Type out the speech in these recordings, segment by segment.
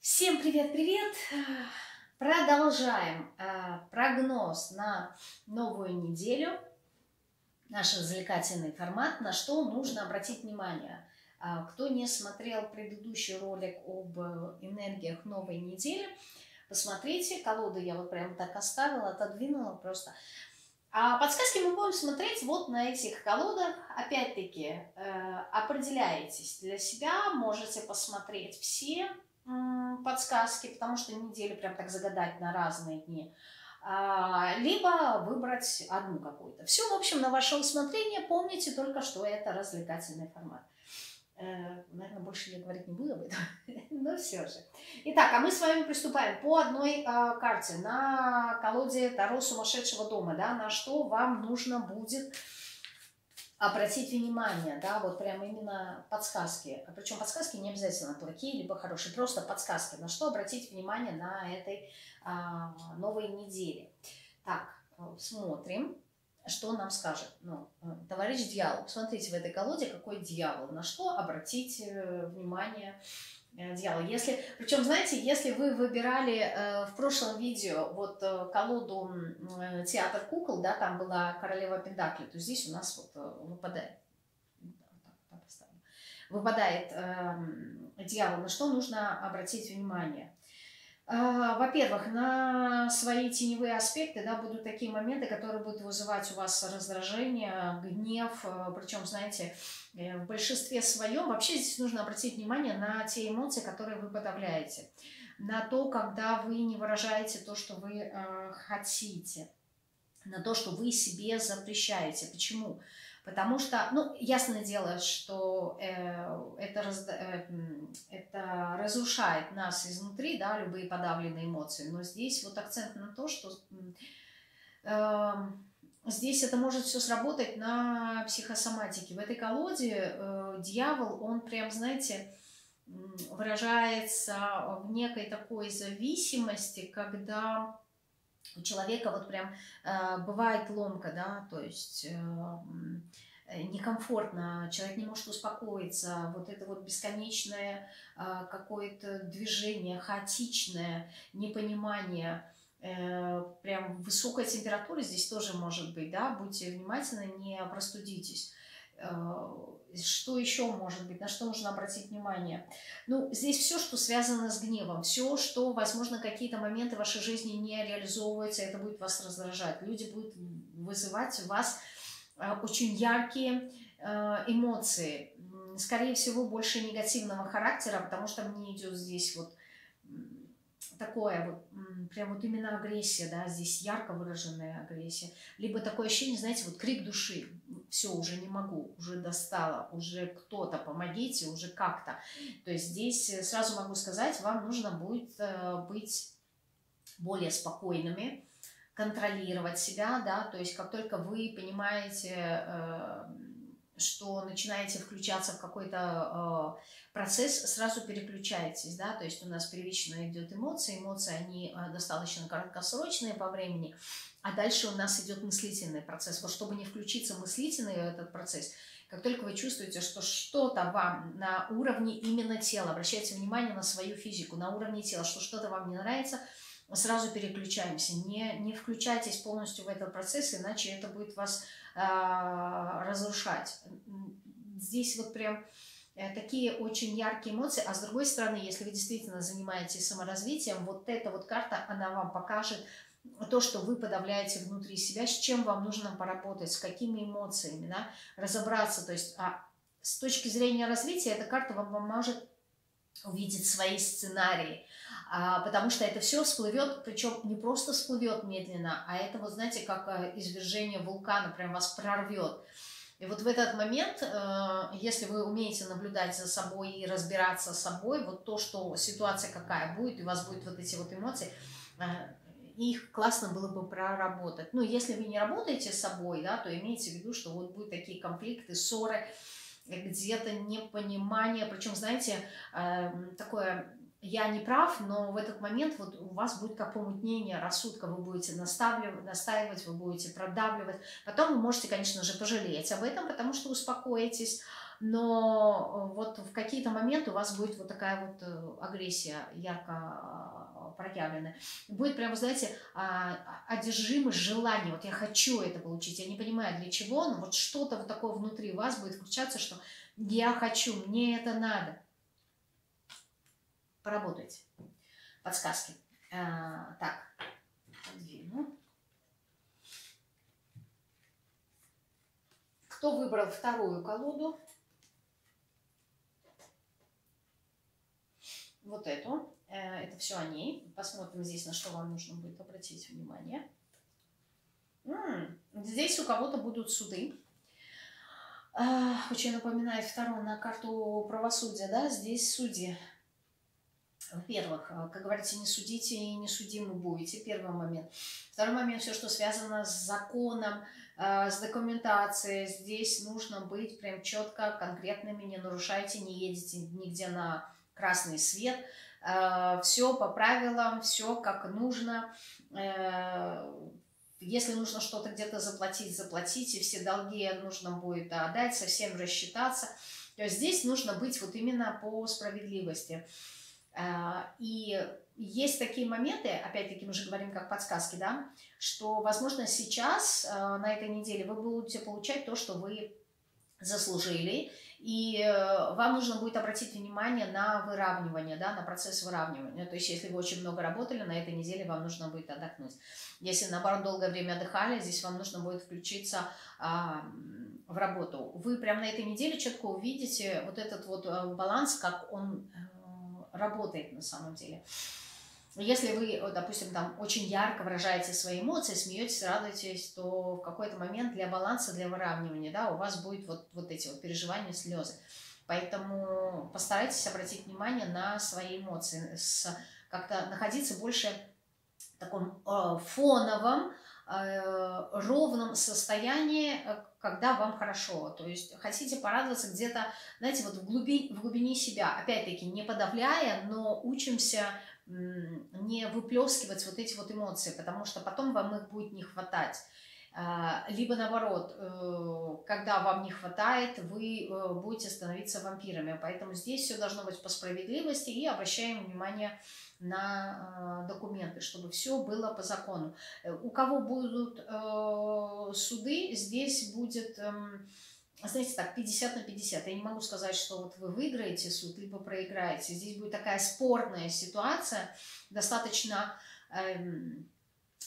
Всем привет-привет! Продолжаем э, прогноз на новую неделю. Наш развлекательный формат, на что нужно обратить внимание. А, кто не смотрел предыдущий ролик об э, энергиях новой недели, посмотрите. Колоды я вот прям так оставила, отодвинула просто. А подсказки мы будем смотреть вот на этих колодах. Опять-таки, э, определяетесь для себя, можете посмотреть все подсказки, потому что неделю прям так загадать на разные дни. А, либо выбрать одну какую-то. Все, в общем, на ваше усмотрение. Помните только, что это развлекательный формат. Э, наверное, больше я говорить не буду об этом, но все же. Итак, а мы с вами приступаем по одной а, карте на колоде Таро сумасшедшего дома, да, на что вам нужно будет обратить внимание, да, вот прям именно подсказки. Причем подсказки не обязательно плохие, либо хорошие, просто подсказки, на что обратить внимание на этой а, новой неделе. Так, смотрим, что нам скажет. Ну, товарищ дьявол, посмотрите в этой колоде, какой дьявол, на что обратить э, внимание Э, дьявол. Если, причем, знаете, если вы выбирали э, в прошлом видео вот э, колоду э, театр кукол, да, там была королева Пендакли, то здесь у нас вот э, выпадает, выпадает э, дьявол. На что нужно обратить внимание? А, во-первых, на свои теневые аспекты да, будут такие моменты, которые будут вызывать у вас раздражение, гнев. Э, Причем, знаете, э, в большинстве своем вообще здесь нужно обратить внимание на те эмоции, которые вы подавляете. На то, когда вы не выражаете то, что вы э, хотите. На то, что вы себе запрещаете. Почему? Потому что, ну, ясное дело, что э, это, раз, э, это разрушает нас изнутри, да, любые подавленные эмоции. Но здесь вот акцент на то, что э, здесь это может все сработать на психосоматике. В этой колоде э, дьявол, он прям, знаете, выражается в некой такой зависимости, когда у человека вот прям э, бывает ломка, да, то есть э, некомфортно, человек не может успокоиться, вот это вот бесконечное э, какое-то движение, хаотичное непонимание, э, прям высокая температура здесь тоже может быть, да, будьте внимательны, не простудитесь. Э, что еще может быть, на что нужно обратить внимание? Ну, здесь все, что связано с гневом, все, что, возможно, какие-то моменты в вашей жизни не реализовываются, это будет вас раздражать. Люди будут вызывать у вас э, очень яркие э, эмоции, скорее всего, больше негативного характера, потому что мне идет здесь вот такое вот, прям вот именно агрессия, да, здесь ярко выраженная агрессия, либо такое ощущение, знаете, вот крик души, все, уже не могу, уже достала, уже кто-то, помогите, уже как-то. То есть здесь э, сразу могу сказать, вам нужно будет э, быть более спокойными, контролировать себя, да, то есть как только вы понимаете, э, что начинаете включаться в какой-то э, процесс, сразу переключаетесь, да, то есть у нас первично идет эмоции, эмоции, они э, достаточно короткосрочные по времени, а дальше у нас идет мыслительный процесс. Вот чтобы не включиться мыслительный этот процесс, как только вы чувствуете, что что-то вам на уровне именно тела, обращайте внимание на свою физику, на уровне тела, что что-то вам не нравится, сразу переключаемся. Не, не включайтесь полностью в этот процесс, иначе это будет вас а, разрушать. Здесь вот прям э, такие очень яркие эмоции, а с другой стороны, если вы действительно занимаетесь саморазвитием, вот эта вот карта, она вам покажет то, что вы подавляете внутри себя, с чем вам нужно поработать, с какими эмоциями, да, разобраться, то есть а с точки зрения развития эта карта вам поможет увидеть свои сценарии, а, потому что это все всплывет, причем не просто всплывет медленно, а это вот знаете, как э, извержение вулкана, прям вас прорвет. И вот в этот момент, э, если вы умеете наблюдать за собой и разбираться с собой, вот то, что ситуация какая будет, и у вас будут вот эти вот эмоции, э, их классно было бы проработать. Ну, если вы не работаете с собой, да, то имейте в виду, что вот будут такие конфликты, ссоры, где-то непонимание, причем, знаете, эм, такое я не прав, но в этот момент вот у вас будет как помутнение рассудка, вы будете наставливать, настаивать, вы будете продавливать. Потом вы можете, конечно же, пожалеть об этом, потому что успокоитесь, но вот в какие-то моменты у вас будет вот такая вот э, агрессия ярко проявленная. Будет прямо, знаете, а, одержимость желание. Вот я хочу это получить, я не понимаю для чего, но вот что-то вот такое внутри вас будет включаться, что я хочу, мне это надо. Поработайте. Подсказки. А, так, подвину. Кто выбрал вторую колоду? Вот эту. Э, это все о ней. Посмотрим здесь, на что вам нужно будет обратить внимание. Здесь у кого-то будут суды. А, очень напоминает вторую на карту правосудия, да, здесь судьи. Во-первых, э, как говорится, не судите и не судимы будете, первый момент. Второй момент, все, что связано с законом, э, с документацией, здесь нужно быть прям четко конкретными, не нарушайте, не едете нигде на красный свет, все по правилам, все как нужно, если нужно что-то где-то заплатить, заплатите, все долги нужно будет отдать, совсем рассчитаться. То есть здесь нужно быть вот именно по справедливости. А, и есть такие моменты, опять-таки мы же говорим как подсказки, да, что, возможно, сейчас, на этой неделе, вы будете получать то, что вы заслужили, и э, вам нужно будет обратить внимание на выравнивание, да, на процесс выравнивания. То есть, если вы очень много работали, на этой неделе вам нужно будет отдохнуть. Если, наоборот, долгое время отдыхали, здесь вам нужно будет включиться а, в работу. Вы прямо на этой неделе четко увидите вот этот вот э, баланс, как он э, работает на самом деле. Если вы, допустим, там очень ярко выражаете свои эмоции, смеетесь, радуетесь, то в какой-то момент для баланса, для выравнивания, да, у вас будет вот, вот эти вот переживания, слезы. Поэтому постарайтесь обратить внимание на свои эмоции, как-то находиться больше в таком э, фоновом, э, ровном состоянии, э, когда вам хорошо. То есть хотите порадоваться где-то, знаете, вот в глубине, в глубине себя, опять-таки не подавляя, но учимся не выплескивать вот эти вот эмоции, потому что потом вам их будет не хватать. А, либо наоборот, э, когда вам не хватает, вы э, будете становиться вампирами. Поэтому здесь все должно быть по справедливости и обращаем внимание на э, документы, чтобы все было по закону. У кого будут суды, здесь будет эм, знаете, так, 50 на 50. Я не могу сказать, что вот вы выиграете суд, либо проиграете. Здесь будет такая спорная ситуация, достаточно... Эм,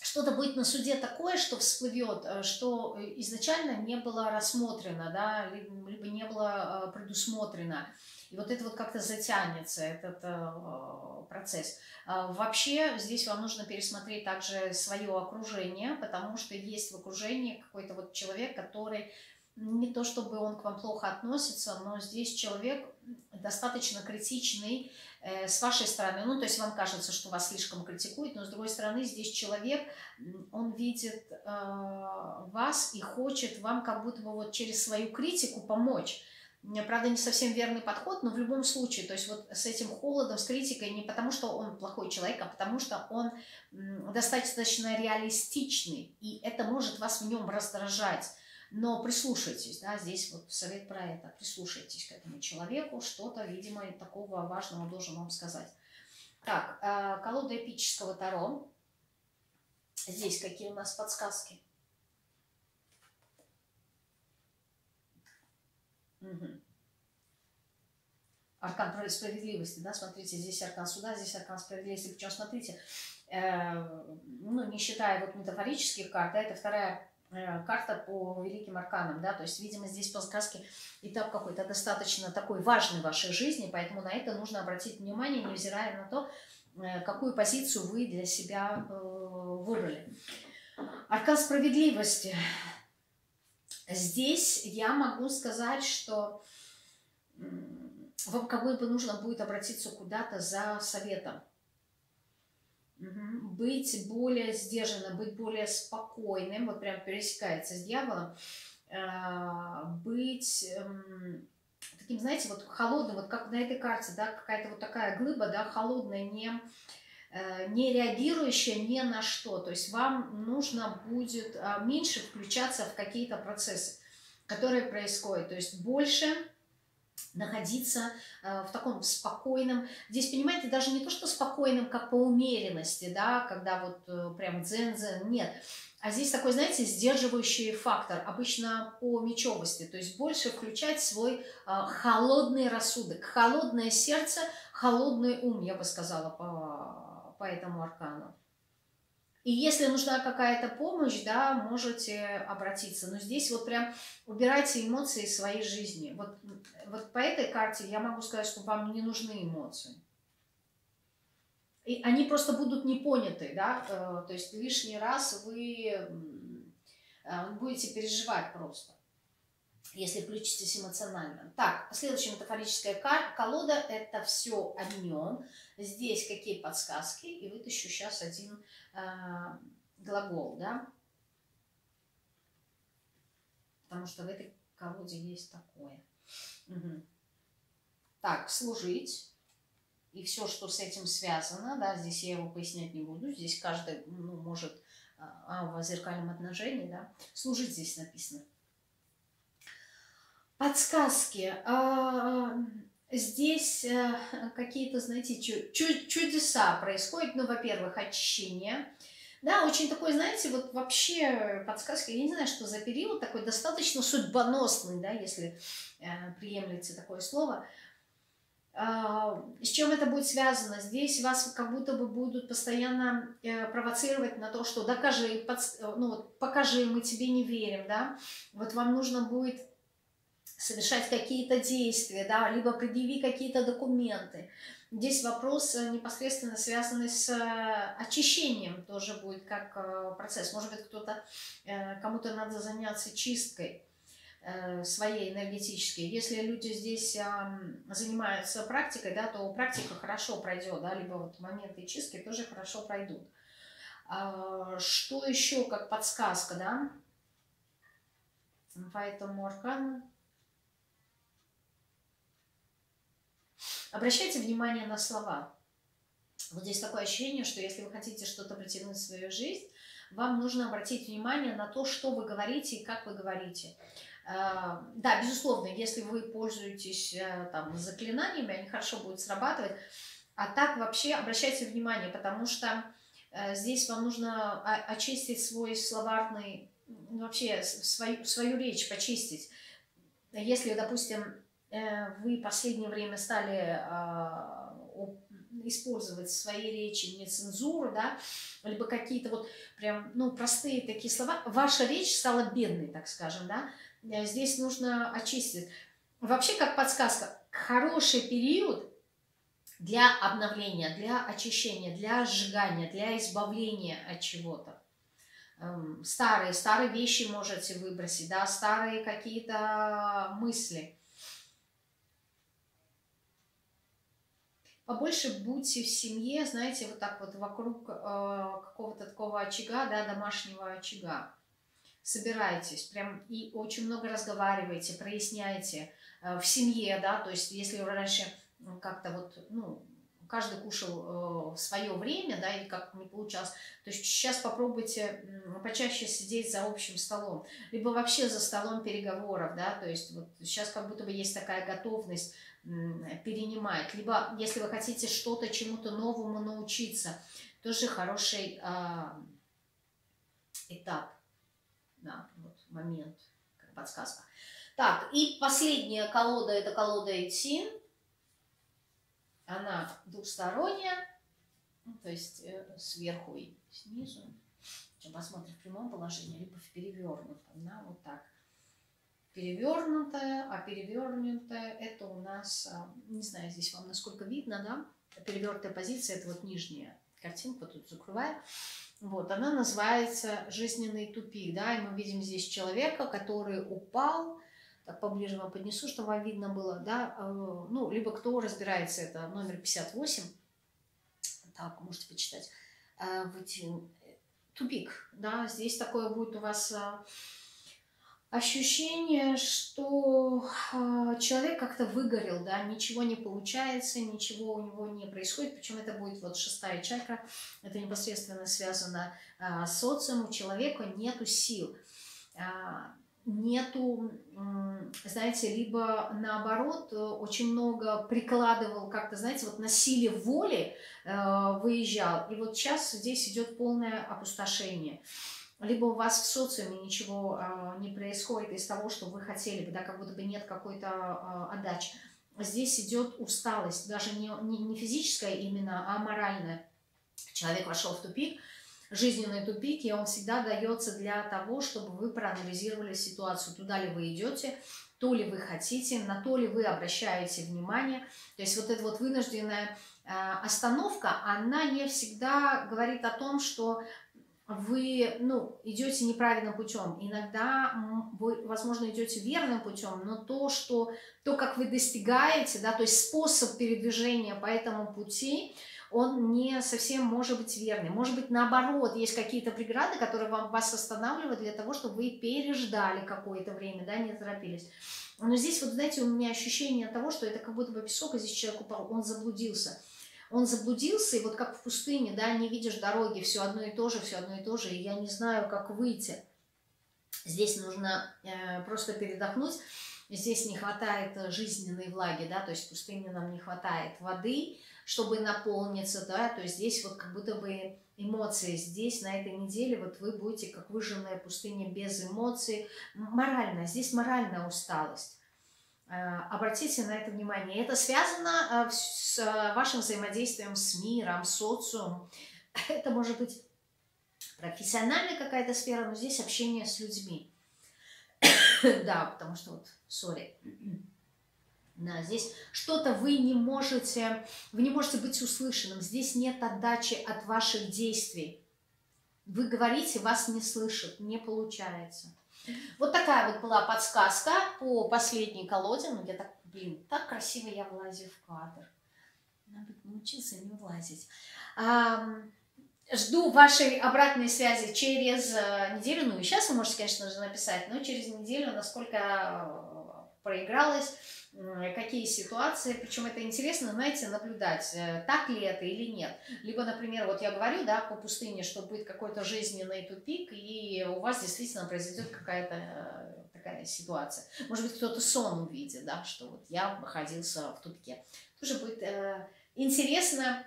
что-то будет на суде такое, что всплывет, э, что изначально не было рассмотрено, да, либо, не было э, предусмотрено. И вот это вот как-то затянется, этот э, процесс. Э, вообще здесь вам нужно пересмотреть также свое окружение, потому что есть в окружении какой-то вот человек, который не то чтобы он к вам плохо относится, но здесь человек достаточно критичный э, с вашей стороны. Ну, то есть вам кажется, что вас слишком критикует, но с другой стороны здесь человек, он видит э, вас и хочет вам как будто бы вот через свою критику помочь. Правда, не совсем верный подход, но в любом случае, то есть вот с этим холодом, с критикой, не потому что он плохой человек, а потому что он достаточно реалистичный, и это может вас в нем раздражать. Но прислушайтесь, да, здесь вот совет про это, прислушайтесь к этому человеку, что-то, видимо, такого важного должен вам сказать. Так, э, колода эпического Таро. Здесь какие у нас подсказки? Угу. Аркан справедливости, да, смотрите, здесь аркан суда, здесь аркан справедливости. Причем, смотрите, э, ну, не считая вот метафорических карт, да, это вторая карта по великим арканам, да, то есть, видимо, здесь по сказке этап какой-то достаточно такой важный в вашей жизни, поэтому на это нужно обратить внимание, невзирая на то, э, какую позицию вы для себя э, выбрали. Аркан справедливости. Здесь я могу сказать, что вам как будто нужно будет обратиться куда-то за советом Быть более сдержанным, быть более спокойным, вот прям пересекается с дьяволом, э, быть э, таким, знаете, вот холодным, вот как на этой карте, да, какая-то вот такая глыба, да, холодная, не, э, не реагирующая ни на что. То есть вам нужно будет э, меньше включаться в какие-то процессы, которые происходят. То есть больше находиться э, в таком спокойном, здесь, понимаете, даже не то, что спокойном, как по умеренности, да, когда вот э, прям дзен-дзен, нет, а здесь такой, знаете, сдерживающий фактор, обычно по мечевости, то есть больше включать свой э, холодный рассудок, холодное сердце, холодный ум, я бы сказала, по, по этому аркану. И если нужна какая-то помощь, да, можете обратиться. Но здесь вот прям убирайте эмоции из своей жизни. Вот, вот по этой карте я могу сказать, что вам не нужны эмоции. И они просто будут не да, э, то есть лишний раз вы э, будете переживать просто, если включитесь эмоционально. Так, следующая метафорическая колода – это все о нем. Здесь какие подсказки, и вытащу сейчас один э, глагол, да, потому что в этой колоде есть такое. Угу. Так, служить и все, что с этим связано, да, здесь я его пояснять не буду, здесь каждый ну, может а, в зеркальном отношении, да, служить здесь написано. Подсказки. А, здесь а, какие-то, знаете, чудеса происходят. Ну, во-первых, очищение. Да, очень такой, знаете, вот вообще подсказка, я не знаю, что за период такой достаточно судьбоносный, да, если э, приемлется такое слово. А, с чем это будет связано? Здесь вас как будто бы будут постоянно э, провоцировать на то, что докажи, ну вот, покажи, мы тебе не верим, да? Вот вам нужно будет совершать какие-то действия, да, либо предъяви какие-то документы. Здесь вопрос э, непосредственно связанный с э, очищением тоже будет как процесс. Может быть, кто-то, кому-то надо заняться чисткой Э, своей энергетические. Если люди здесь занимаются практикой, да, то практика хорошо пройдет, да, либо вот моменты чистки тоже хорошо пройдут. А, что еще как подсказка, да? Поэтому аркан. Обращайте внимание на слова. Вот здесь такое ощущение, что если вы хотите что-то притянуть в свою жизнь, вам нужно обратить внимание на то, что вы говорите и как вы говорите. Э, да, безусловно, если вы пользуетесь э, там, заклинаниями, они хорошо будут срабатывать. А так вообще обращайте внимание, потому что э, здесь вам нужно очистить свой словарный, вообще свою, свою речь почистить. Если, допустим, вы в последнее время стали использовать в своей речи нецензуру, да, либо какие-то вот прям, ну, простые такие слова, ваша речь стала бедной, так скажем, да, Э, здесь нужно очистить. Вообще, как подсказка, хороший период для обновления, для очищения, для сжигания, для избавления от чего-то. Эм, старые, старые вещи можете выбросить, да, старые какие-то мысли. Побольше будьте в семье, знаете, вот так вот вокруг э, какого-то такого очага, да, домашнего очага собирайтесь, прям и очень много разговаривайте, проясняйте э, в семье, да, то есть если раньше как-то вот, ну, каждый кушал э, в свое время, да, и как не получалось. То есть сейчас попробуйте почаще сидеть за общим столом, либо вообще за столом переговоров, да, то есть вот сейчас как будто бы есть такая готовность перенимать, либо если вы хотите что-то чему-то новому научиться, тоже хороший э, этап да, вот момент, как подсказка. Так, и последняя колода, это колода Этин. Она двухсторонняя, ну, то есть э, сверху и снизу. Посмотрим в прямом положении, либо в перевернутом, да, вот так. Перевернутая, а перевернутая это у нас, а, не знаю, здесь вам насколько видно, да, перевернутая позиция, это вот нижняя картинка, тут закрываю. Вот, она называется «Жизненный тупик», да, и мы видим здесь человека, который упал, так поближе вам поднесу, чтобы вам видно было, да, э, ну, либо кто разбирается, это номер 58, так, можете почитать, э, тупик, да, здесь такое будет у вас э, ощущение, что э, человек как-то выгорел, да, ничего не получается, ничего у него не происходит, причем это будет вот шестая чакра, это непосредственно связано э, с социумом, у человека нету сил. Э, нету, знаете, либо наоборот, очень много прикладывал как-то, знаете, вот на силе воли э, выезжал, и вот сейчас здесь идет полное опустошение. Либо у вас в социуме ничего э, не происходит из того, что вы хотели бы, да, как будто бы нет какой-то э, отдачи. Здесь идет усталость, даже не, не, не физическая именно, а моральная. Человек вошел в тупик, жизненный тупик, и он всегда дается для того, чтобы вы проанализировали ситуацию, туда ли вы идете, то ли вы хотите, на то ли вы обращаете внимание. То есть вот эта вот вынужденная э, остановка, она не всегда говорит о том, что вы ну, идете неправильным путем. Иногда вы, возможно, идете верным путем, но то, что, то, как вы достигаете, да, то есть способ передвижения по этому пути, он не совсем может быть верным. Может быть, наоборот, есть какие-то преграды, которые вам, вас останавливают для того, чтобы вы переждали какое-то время, да, не торопились. Но здесь, вот знаете, у меня ощущение того, что это как будто бы песок, и здесь человек упал, он заблудился. Он заблудился, и вот как в пустыне, да, не видишь дороги, все одно и то же, все одно и то же, и я не знаю, как выйти. Здесь нужно э, просто передохнуть. Здесь не хватает жизненной влаги, да, то есть в пустыне нам не хватает воды, чтобы наполниться, да, то есть здесь вот как будто бы эмоции. Здесь на этой неделе вот вы будете как выжженная пустыня без эмоций. Морально, здесь моральная усталость. Э, обратите на это внимание. Это связано э, с э, вашим взаимодействием с миром, социумом. Это может быть профессиональная какая-то сфера, но здесь общение с людьми. Да, потому что вот, сори. Да, здесь что-то вы не можете, вы не можете быть услышанным. Здесь нет отдачи от ваших действий. Вы говорите, вас не слышат, не получается. Вот такая вот была подсказка по последней колоде. Ну, я так, блин, так красиво я влазю в кадр. Надо научиться не влазить. Жду вашей обратной связи через э, неделю. Ну и сейчас вы можете, конечно же, написать, но через неделю, насколько э, проигралась, какие ситуации, причем это интересно, знаете, наблюдать, э, так ли это или нет. Либо, например, вот я говорю, да, по пустыне, что будет какой-то жизненный тупик, и у вас действительно произойдет какая-то такая ситуация. Может быть, кто-то сон увидит, да, что вот я находился в тупике. Тоже будет э, интересно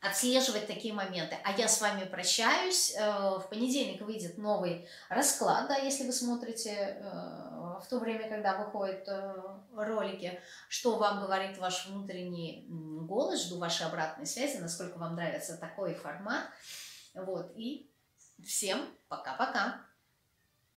отслеживать такие моменты. А я с вами прощаюсь. Э, в понедельник выйдет новый расклад, да, если вы смотрите э, в то время, когда выходят э, ролики, что вам говорит ваш внутренний голос. Жду вашей обратной связи, насколько вам нравится такой формат. Вот, и всем пока-пока.